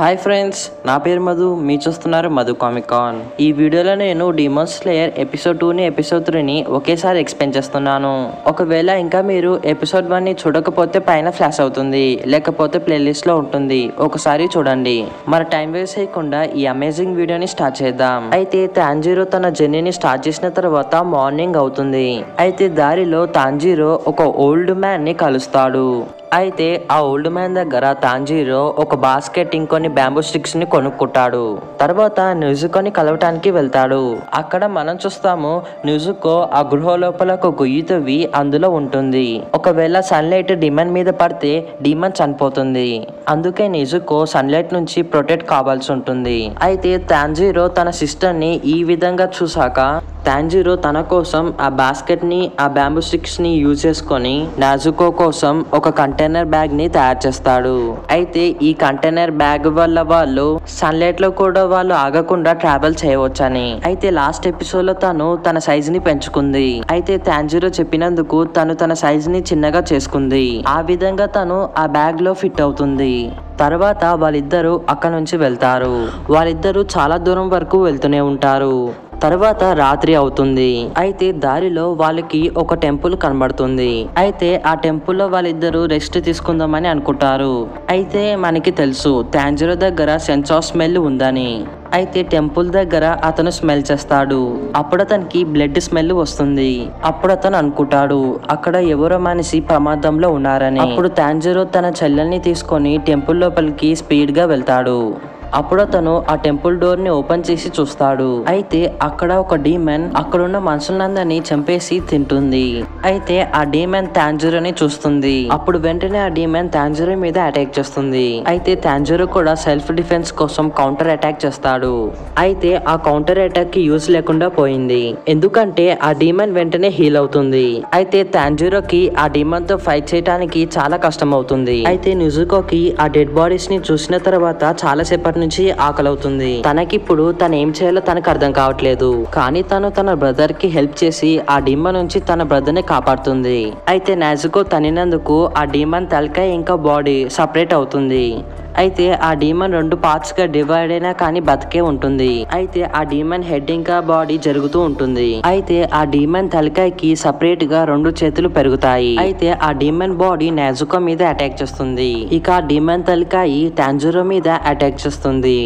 Hi friends నా పేరు మధు మీ చూస్తున్నారు మధు కామికాన్ ఈ వీడియోలో నేను డిమోన్ స్లేయర్ ఎపిసోడ్ టూని ఎపిసోడ్ త్రీని ఒకేసారి ఎక్స్ప్లెయిన్ చేస్తున్నాను. ఒకవేళ ఇంకా మీరు ఎపిసోడ్ వన్ని చూడకపోతే పైన ఫ్లాష్ అవుతుంది లేకపోతే ప్లేలిస్ట్లో ఉంటుంది. ఒకసారి చూడండి. మరి టైం వేస్ట్ చేయకుండా ఈ అమేజింగ్ వీడియోని స్టార్ట్ చేద్దాం. అయితే తాంజీరో తన జర్నీని స్టార్ట్ చేసిన తర్వాత మార్నింగ్ అవుతుంది. అయితే దారిలో తాంజీరో ఒక ఓల్డ్ మ్యాన్ని కలుస్తాడు. అయితే ఆ ఓల్డ్ మ్యాన్ దగ్గర తాంజీరో ఒక బాస్కెట్ ఇంకొన్ని బ్యాంబూ స్టిక్స్ని కొనుక్కుంటాడు. తర్వాత నిజుకోని కలవటానికి వెళ్తాడు. అక్కడ మనం చూస్తాము నిజుకో ఆ గృహ లోపల ఒక గుయ్యి తవ్వి అందులో ఉంటుంది. ఒకవేళ సన్లైట్ డిమన్ మీద పడితే డిమన్ చనిపోతుంది. అందుకే నిజుకో సన్లైట్ నుంచి ప్రొటెక్ట్ కావాల్సి ఉంటుంది. అయితే తాంజీరో తన సిస్టర్ని ఈ విధంగా చూసాక తాంజీరో తన కోసం ఆ బాస్కెట్ని ఆ బ్యాంబూ స్టిక్స్ని యూజ్ చేసుకొని నాజుకో కోసం ఒక కంట కంటైనర్ బ్యాగ్ని తయారు చేస్తాడు. అయితే ఈ కంటైనర్ బ్యాగ్ వల్ల వాళ్ళు సన్లైట్లో కూడా వాళ్ళు ఆగకుండా ట్రావెల్ చేయవచ్చని. అయితే లాస్ట్ ఎపిసోడ్లో తను తన సైజ్ని పెంచుకుంది. అయితే తాంజీరో చెప్పినందుకు తను తన సైజ్ని చిన్నగా చేసుకుంది. ఆ విధంగా తను ఆ బ్యాగ్లో ఫిట్ అవుతుంది. తర్వాత వాళ్ళిద్దరూ అక్కడ నుంచి వెళ్తారు. వాళ్ళిద్దరూ చాలా దూరం వరకు వెళ్తూనే ఉంటారు. తర్వాత రాత్రి అవుతుంది. అయితే దారిలో వాళ్ళకి ఒక టెంపుల్ కనబడుతుంది. అయితే ఆ టెంపుల్లో వాళ్ళిద్దరూ రెస్ట్ తీసుకుందామని అనుకుంటారు. అయితే మనకి తెలుసు తాంజరో దగ్గర సెన్స్ ఆఫ్ స్మెల్ ఉందని. అయితే టెంపుల్ దగ్గర అతను స్మెల్ చేస్తాడు. అప్పుడు అతనికి బ్లడ్ స్మెల్ వస్తుంది. అప్పుడు అతను అనుకుంటాడు అక్కడ ఎవరో మనిషి ప్రమాదంలో ఉన్నారని. అప్పుడు తాంజరో తన చెల్లెల్ని తీసుకొని టెంపుల్ లోపలికి స్పీడ్గా వెళ్తాడు. అప్పుడు అతను ఆ టెంపుల్ డోర్ని ఓపెన్ చేసి చూస్తాడు. అయితే అక్కడ ఒక డీమన్ అక్కడున్న మనుషులందరినీ చంపేసి తింటుంది. అయితే ఆ డీమన్ తాంజూరోని చూస్తుంది. అప్పుడు వెంటనే ఆ డీమన్ తాంజూరో మీద అటాక్ చేస్తుంది. అయితే తాంజూరు కూడా సెల్ఫ్ డిఫెన్స్ కోసం కౌంటర్ అటాక్ చేస్తాడు. అయితే ఆ కౌంటర్ అటాక్కి యూజ్ లేకుండా పోయింది. ఎందుకంటే ఆ డీమన్ వెంటనే హీల్ అవుతుంది. అయితే తాంజూరోకి ఆ డీమన్తో ఫైట్ చేయడానికి చాలా కష్టం అవుతుంది అయితే నిజుకోకి ఆ డెడ్ బాడీస్ని చూసిన తర్వాత చాలా సేపటి నుంచి ఆకలవుతుంది. తనకిప్పుడు తను ఏం చేయాలో తనకు అర్థం కావట్లేదు. కానీ తను తన బ్రదర్కి హెల్ప్ చేసి ఆ డీమన్ నుంచి తన బ్రదర్ని కాపాడుతుంది. అయితే నాజుకో తనినందుకు ఆ డీమన్ తలకాయ ఇంకా బాడీ సపరేట్ అవుతుంది. అయితే ఆ డీమన్ రెండు పార్ట్స్గా డివైడ్ అయినా కానీ బతికే ఉంటుంది. అయితే ఆ డీమన్ హెడ్ ఇంకా బాడీ జరుగుతూ ఉంటుంది. అయితే ఆ డీమన్ తలకాయకి సపరేట్గా రెండు చేతులు పెరుగుతాయి. అయితే ఆ డీమన్ బాడీ నాజుకో మీద అటాక్ చేస్తుంది. ఇక ఆ డీమన్ తలకాయి టాంజురో మీద అటాక్ చేస్తుంది.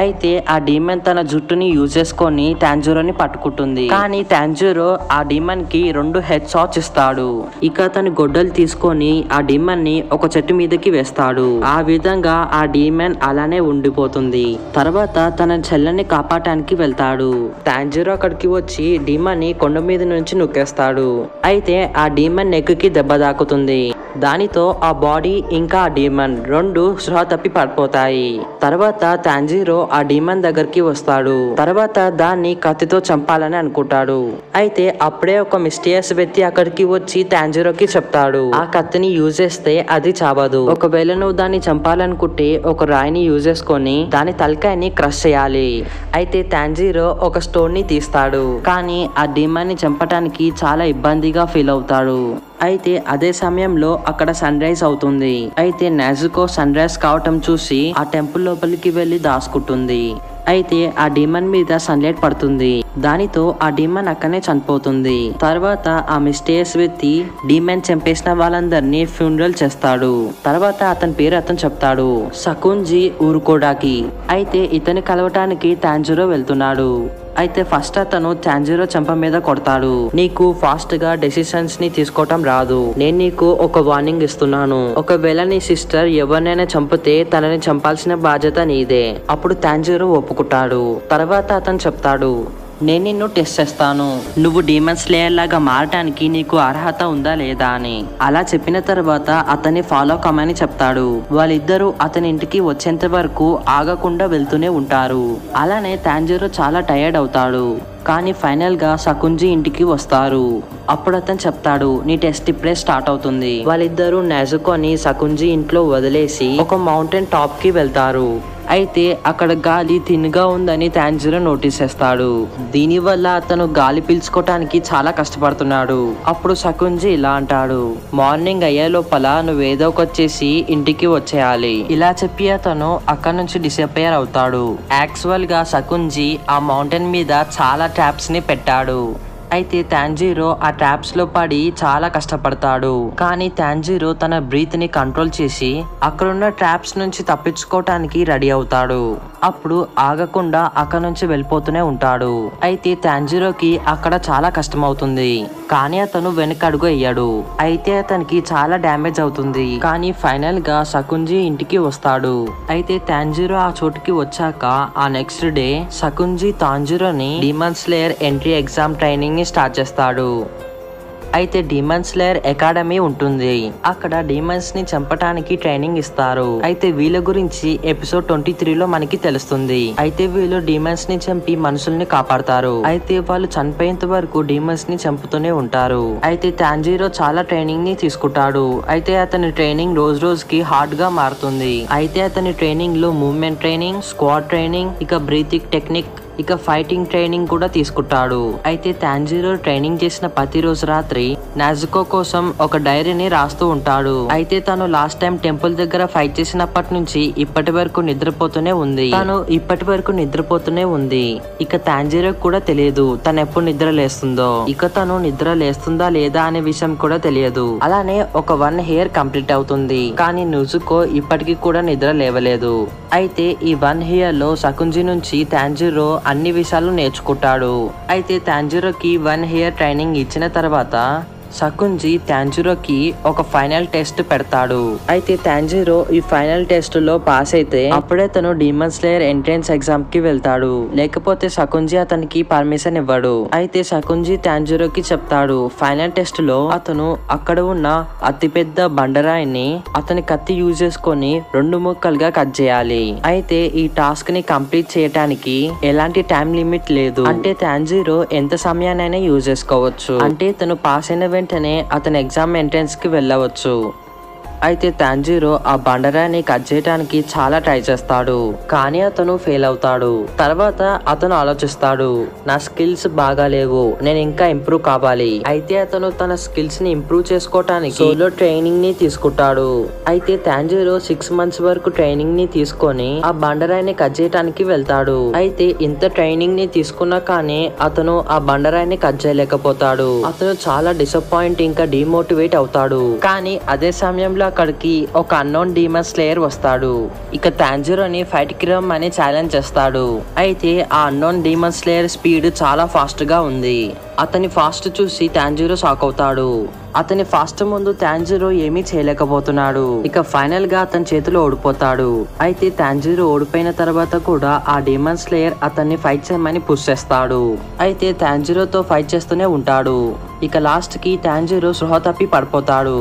అయితే ఆ డీమన్ తన జుట్టుని యూజ్ చేసుకొని టాంజూరోని పట్టుకుంటుంది. కానీ టాంజూరో ఆ డీమన్కి రెండు హెడ్ షాట్స్ ఇస్తాడు. ఇక అతని గొడ్డలు తీసుకొని ఆ డీమన్ని ఒక చెట్టు మీదకి వేస్తాడు. ఆ విధంగా ఆ డీమన్ అలానే ఉండిపోతుంది. తర్వాత తన చెల్లెని కాపాడటానికి వెళ్తాడు. టాంజూరో అక్కడికి వచ్చి డీమన్ని కొండ మీద నుంచి నొక్కేస్తాడు. అయితే ఆ డీమన్ నెక్కి దెబ్బ తాకుతుంది. దానితో ఆ బాడీ ఇంకా ఆ డీమన్ రెండు సృహ తప్పి పడిపోతాయి తర్వాత తాంజీరో ఆ డీమన్ దగ్గరికి వస్తాడు. తర్వాత దాన్ని కత్తితో చంపాలని అనుకుంటాడు. అయితే అప్పుడే ఒక మిస్టీరియస్ వ్యక్తి అక్కడికి వచ్చి తాంజీరోకి చెప్తాడు. ఆ కత్తిని యూజ్ చేస్తే అది చావదు. ఒకవేళ నువ్వు దాన్ని చంపాలనుకుంటే ఒక రాయిని యూజ్ చేసుకొని దాని తలకాయని క్రష్ చేయాలి. అయితే తాంజీరో ఒక స్టోన్ని తీస్తాడు. కానీ ఆ డీమన్ని చంపటానికి చాలా ఇబ్బందిగా ఫీల్ అవుతాడు. అయితే అదే సమయంలో అక్కడ సన్ రైజ్ అవుతుంది. అయితే నాజుకో సన్ రైజ్ కావటం చూసి ఆ టెంపుల్ లోపలికి వెళ్ళి దాచుకుంటుంది. అయితే ఆ డీమన్ మీద సన్లైట్ పడుతుంది. దానితో ఆ డీమన్ అక్కనే చనిపోతుంది. తర్వాత ఆ మిస్టేస్ వ్యక్తి డీమన్ చంపేసిన వాళ్ళందరినీ ఫ్యూనరల్ చేస్తాడు. తర్వాత అతని పేరు అతను చెప్తాడు. సకుంజీ ఊరుకోడాకి అయితే ఇతని కలవటానికి తాంజురో వెళ్తున్నాడు. అయితే ఫస్ట్ అతను టాంజీరో చెంప మీద కొడతాడు. నీకు ఫాస్ట్గా డెసిషన్స్ని తీసుకోవటం రాదు. నేను నీకు ఒక వార్నింగ్ ఇస్తున్నాను. ఒకవేళ నీ సిస్టర్ ఎవరినైనా చంపితే తనని చంపాల్సిన బాధ్యత నీదే. అప్పుడు టాంజీరో ఒప్పుకుంటాడు. తర్వాత అతను చెప్తాడు నేను నిన్ను టెస్ట్ చేస్తాను. నువ్వు డీమన్ స్లేయర్ లాగా మారటానికి నీకు అర్హత ఉందా లేదా అని. అలా చెప్పిన తర్వాత అతన్ని ఫాలో కమ్మని చెప్తాడు. వాళ్ళిద్దరూ అతని ఇంటికి వచ్చేంత వరకు ఆగకుండా వెళ్తూనే ఉంటారు. అలానే తాంజీరో చాలా టైర్డ్ అవుతాడు. కానీ ఫైనల్గా ఇంటికి వస్తారు. అప్పుడు అతను చెప్తాడు నీ టెస్ట్ ఇప్పుడే స్టార్ట్ అవుతుంది. వాళ్ళిద్దరూ నెజుకొని శకుంజీ ఇంట్లో వదిలేసి ఒక మౌంటైన్ టాప్కి వెళ్తారు. అయితే అక్కడ గాలి తిన్నుగా ఉందని తాంజిరో నోటీస్ చేస్తాడు దీనివల్ల అతను గాలి పీల్చుకోవటానికి చాలా కష్టపడుతున్నాడు. అప్పుడు శకుంజి ఇలా అంటాడు మార్నింగ్ అయ్యే లోపల నువ్వు ఏదో ఇంటికి వచ్చేయాలి. ఇలా చెప్పి అతను అక్కడ నుంచి డిసప్పేర్ అవుతాడు. యాక్చువల్గా శకుంజి ఆ మౌంటైన్ మీద చాలా ట్రాప్స్ని పెట్టాడు. అయితే తాంజీరో ఆ ట్రాప్స్లో పడి చాలా కష్టపడతాడు. కానీ తాంజీరో తన బ్రీత్ని కంట్రోల్ చేసి అక్కడున్న ట్రాప్స్ నుంచి తప్పించుకోవటానికి రెడీ అవుతాడు. అప్పుడు ఆగకుండా అక్కడ నుంచి వెళ్ళిపోతూనే ఉంటాడు. అయితే తాంజీరోకి అక్కడ చాలా కష్టం అవుతుంది కానీ అతను వెనకడుగు అయ్యాడు అయితే అతనికి చాలా డ్యామేజ్ అవుతుంది. కానీ ఫైనల్గా శకుంజి ఇంటికి వస్తాడు. అయితే తాంజీరో ఆ చోటుకి వచ్చాక ఆ నెక్స్ట్ డే శకుంజి తాంజీరోని డిమన్ స్లేయర్ ఎంట్రీ ఎగ్జామ్ ట్రైనింగ్ని స్టార్ట్ చేస్తాడు. అయితే డిమన్ స్లేయర్ అకాడమీ ఉంటుంది. అక్కడ డిమన్స్ని చంపటానికి ట్రైనింగ్ ఇస్తారు. అయితే వీళ్ళ గురించి ఎపిసోడ్ ట్వంటీ త్రీ లో మనకి తెలుస్తుంది. అయితే వీళ్ళు డిమన్స్ని చంపి మనుషుల్ని కాపాడతారు. అయితే వాళ్ళు చనిపోయేంత వరకు డిమన్స్ని చంపుతూనే ఉంటారు. అయితే టాంజీరో చాలా ట్రైనింగ్ని తీసుకుంటాడు. అయితే అతని ట్రైనింగ్ రోజు రోజుకి హార్డ్గా మారుతుంది. అయితే అతని ట్రైనింగ్లో మూవ్మెంట్ ట్రైనింగ్ స్క్వాడ్ ట్రైనింగ్ ఇక బ్రీతింగ్ టెక్నిక్ ఇక ఫైటింగ్ ట్రైనింగ్ కూడా తీసుకుంటాడు. అయితే తాంజీరో ట్రైనింగ్ చేసిన ప్రతి రోజు రాత్రి నాజుకో కోసం ఒక డైరీని రాస్తూ ఉంటాడు. అయితే తను లాస్ట్ టైం టెంపుల్ దగ్గర ఫైట్ చేసినప్పటి నుంచి ఇప్పటి వరకు నిద్రపోతూనే ఉంది. తను ఇప్పటి వరకు నిద్రపోతూనే ఉంది. ఇక తాంజీరో కూడా తెలియదు తను ఎప్పుడు నిద్ర లేస్తుందో. ఇక తను నిద్ర లేస్తుందా లేదా అనే విషయం కూడా తెలియదు. అలానే ఒక వన్ హెయిర్ కంప్లీట్ అవుతుంది. కానీ నుజుకో ఇప్పటికీ కూడా నిద్ర లేవలేదు. అయితే ఈ వన్ ఇయర్లో సకుంజీ నుంచి తాంజిరో అన్ని విషయాలు నేర్చుకుంటాడు. అయితే తాంజిరోకి వన్ ఇయర్ ట్రైనింగ్ ఇచ్చిన తర్వాత శకుంజి తాంజిరోకి ఒక ఫైనల్ టెస్ట్ పెడతాడు. అయితే తాంజిరో ఈ ఫైనల్ టెస్ట్లో పాస్ అయితే అప్పుడే తను డీమన్ స్లేయర్ ఎంట్రన్స్ ఎగ్జామ్కి వెళ్తాడు. లేకపోతే శకుంజి అతనికి పర్మిషన్ ఇవ్వడు. అయితే శకుంజి తాంజిరోకి చెప్తాడు ఫైనల్ టెస్ట్లో అతను అక్కడ ఉన్న అతిపెద్ద బండరాయిని అతని కత్తి యూజ్ చేసుకొని రెండు ముక్కలుగా కట్ చేయాలి. అయితే ఈ టాస్క్ని కంప్లీట్ చేయడానికి ఎలాంటి టైం లిమిట్ లేదు. అంటే తాంజిరో ఎంత సమయాన్నైనా యూజ్ చేసుకోవచ్చు. అంటే తను పాస్ అయిన వెంటనే అతని ఎగ్జామ్ ఎంట్రన్స్కి వెళ్ళవచ్చు. అయితే తాంజీరో ఆ బండరాన్ని కట్ చేయడానికి చాలా ట్రై చేస్తాడు. కానీ అతను ఫెయిల్ అవుతాడు. తర్వాత అతను ఆలోచిస్తాడు నా స్కిల్స్ బాగా లేవు నేను ఇంకా ఇంప్రూవ్ కావాలి. అయితే అతను తన స్కిల్స్ని ఇంప్రూవ్ చేసుకోవటానికి సోలో ట్రైనింగ్ని తీసుకుంటాడు. అయితే తాంజీరో సిక్స్ మంత్స్ వరకు ట్రైనింగ్ని తీసుకొని ఆ బండరాయిని కట్ చేయడానికి వెళ్తాడు. అయితే ఇంత ట్రైనింగ్ని తీసుకున్నా కానీ అతను ఆ బండరాయిని కట్ చేయలేకపోతాడు. అతను చాలా డిసప్పాయింట్ ఇంకా డిమోటివేట్ అవుతాడు. కానీ అదే సమయంలో అక్కడికి ఒక అన్నోన్ డీమన్ స్లేయర్ వస్తాడు. ఇక తాంజరోని ఫైట్ క్రమ్ అని ఛాలెంజ్ చేస్తాడు. అయితే ఆ అన్నోన్ డీమన్ స్లేయర్ స్పీడ్ చాలా ఫాస్ట్గా ఉంది. అతని ఫాస్ట్ చూసి తాంజీరో షాక్ అవుతాడు. అతని ఫాస్ట్ ముందు తాంజీరో ఏమీ చేయలేకపోతున్నాడు. ఇక ఫైనల్గా అతని చేతిలో ఓడిపోతాడు. అయితే తాంజీరో ఓడిపోయిన తర్వాత కూడా ఆ డీమన్ స్లేయర్ అతన్ని ఫైట్ చేయమని పుష్ చేస్తాడు. అయితే తాంజీరోతో ఫైట్ చేస్తూనే ఉంటాడు. ఇక లాస్ట్కి తాంజీరో సృహ తప్పి పడిపోతాడు.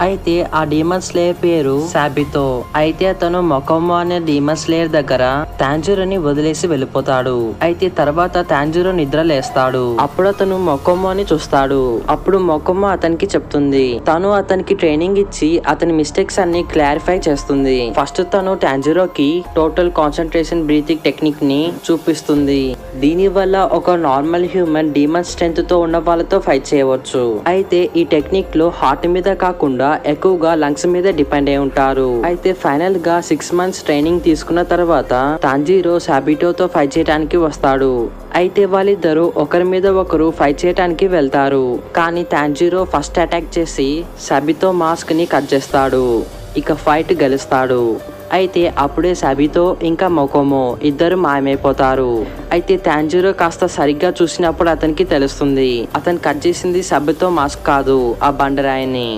అయితే ఆ డీమన్ స్లేయర్ పేరు శాబితో. అయితే అతను మొకమ్మో అనే డీమన్ స్లేయర్ దగ్గర తాంజురోని వదిలేసి వెళ్ళిపోతాడు. అయితే తర్వాత తాంజురో నిద్ర లేస్తాడు. అప్పుడు అతను మొకమ్మో అని చూస్తాడు. అప్పుడు మొకమ్మో అతనికి చెప్తుంది. తను అతనికి ట్రైనింగ్ ఇచ్చి అతని మిస్టేక్స్ అన్ని క్లారిఫై చేస్తుంది. ఫస్ట్ తను టాంజురోకి టోటల్ కాన్సన్ట్రేషన్ బ్రీతింగ్ టెక్నిక్ని చూపిస్తుంది. దీని వల్ల ఒక నార్మల్ హ్యూమన్ డీమన్ స్ట్రెంత్తో ఉన్న వాళ్ళతో ఫైట్ చేయవచ్చు. అయితే ఈ టెక్నిక్లో హార్ట్ మీద కాకుండా ఎక్కువగా లంగ్స్ మీద డిపెండ్ అయి ఉంటారు. అయితే ఫైనల్గా సిక్స్ మంత్స్ ట్రైనింగ్ తీసుకున్న తర్వాత తాంజీరో సాబిటోతో ఫైట్ చేయడానికి వస్తాడు. అయితే వాళ్ళిద్దరూ ఒకరి మీద ఒకరు ఫైట్ చేయడానికి వెళ్తారు. కానీ తాంజీరో ఫస్ట్ అటాక్ చేసి సబితో మాస్క్ని కట్ చేస్తాడు. ఇక ఫైట్ గెలుస్తాడు. అయితే అప్పుడే సబితో ఇంకా మొకోమో ఇద్దరు మాయమైపోతారు. అయితే తాంజీరో కాస్త సరిగ్గా చూసినప్పుడు అతనికి తెలుస్తుంది అతను కట్ చేసింది సబ్బితో మాస్క్ కాదు ఆ బండరాయిని.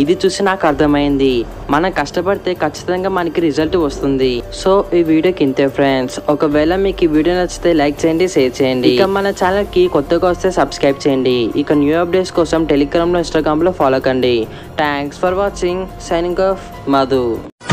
ఇది చూసి నాకు అర్థమైంది మనం కష్టపడితే ఖచ్చితంగా మనకి రిజల్ట్ వస్తుంది. సో ఈ వీడియోకి ఇంతే ఫ్రెండ్స్. ఒకవేళ మీకు ఈ వీడియో నచ్చితే లైక్ చేయండి షేర్ చేయండి. ఇక మన ఛానల్కి కొత్తగా వస్తే సబ్స్క్రైబ్ చేయండి. ఇక న్యూ అప్డేట్స్ కోసం టెలిగ్రామ్లో ఇన్స్టాగ్రామ్లో ఫాలో కండి. Thanks for watching. Signing off Madhu.